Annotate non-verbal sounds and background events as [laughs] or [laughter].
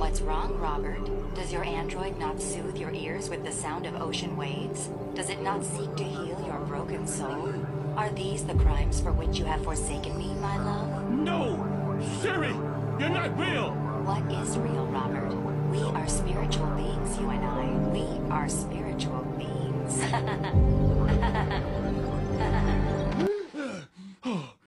What's wrong, Robert? Does your android not soothe your ears with the sound of ocean waves? Does it not seek to heal your broken soul? Are these the crimes for which you have forsaken me, my love? No! Sherry! You're not real! What is real, Robert? We are spiritual beings, you and I. We are spiritual beings. [laughs]